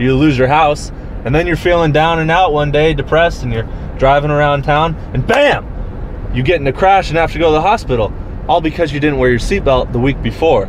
you lose your house, and then you're feeling down and out one day, depressed, and you're driving around town, and bam, you get in a crash and have to go to the hospital, all because you didn't wear your seatbelt the week before.